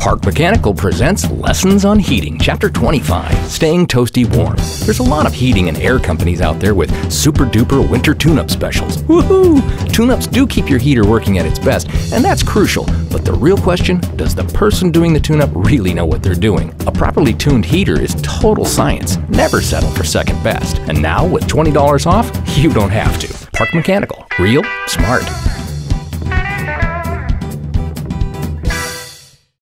Park Mechanical presents Lessons on Heating, Chapter 25 Staying Toasty Warm. There's a lot of heating and air companies out there with super duper winter tune up specials. Woohoo! Tune ups do keep your heater working at its best, and that's crucial. But the real question does the person doing the tune up really know what they're doing? A properly tuned heater is total science. Never settle for second best. And now, with $20 off, you don't have to. Park Mechanical. Real, smart,